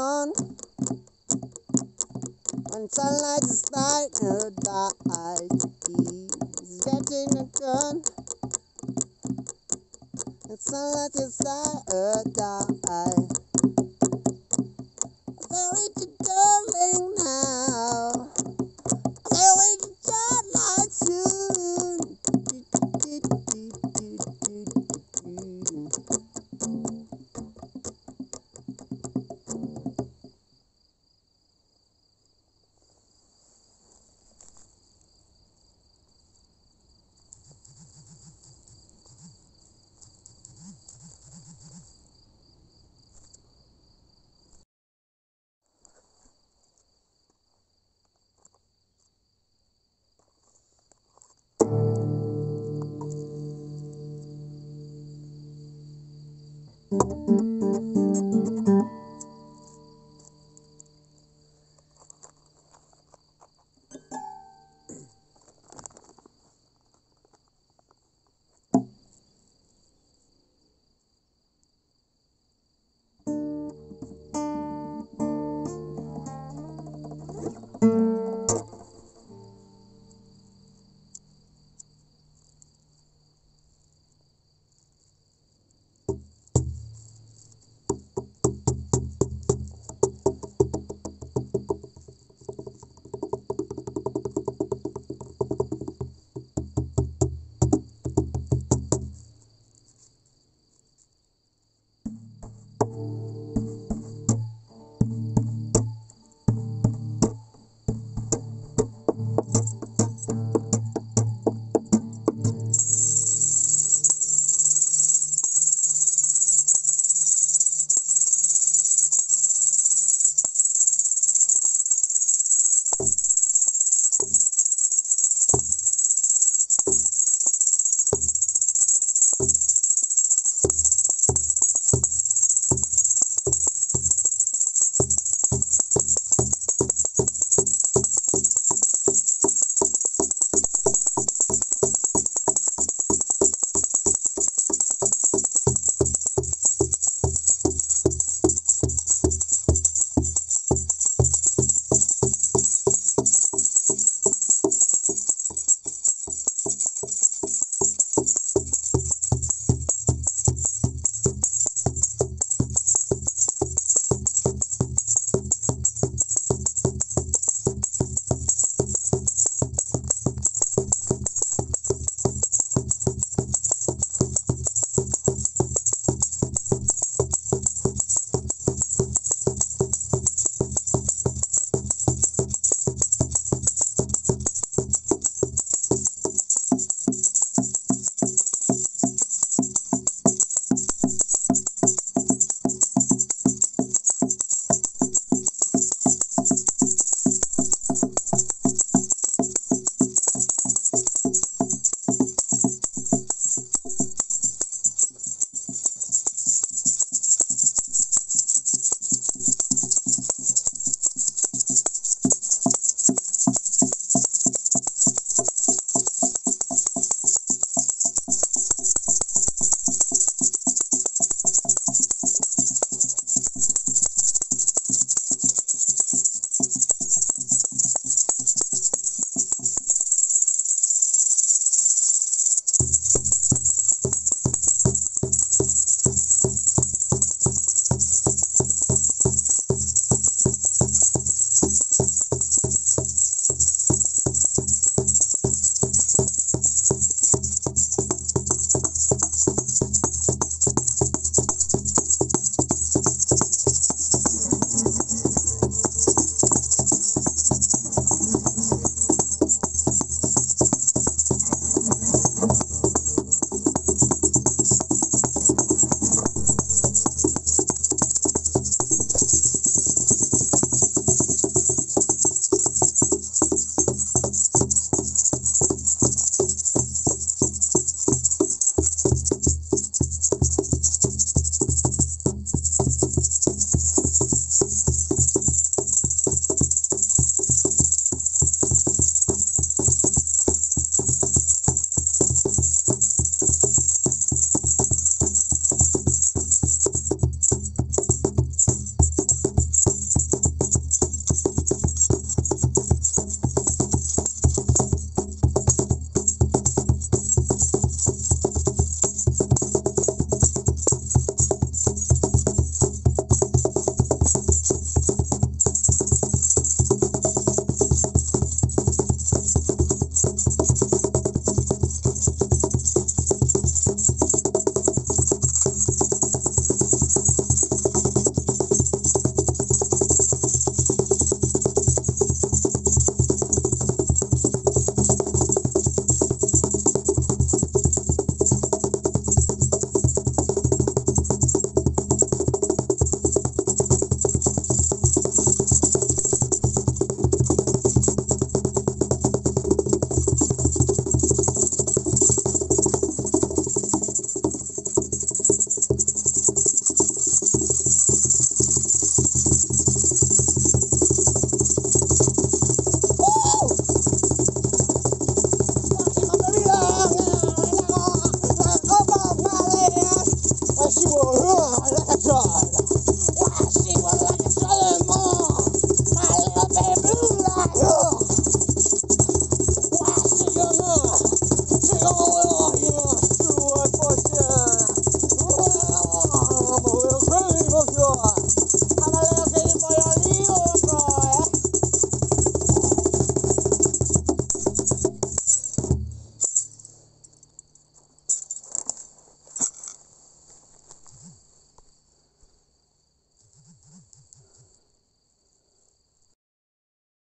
getting dawn. When sunlight is starting to die. he's getting a gun. And sunlight is starting to die. Very darling now.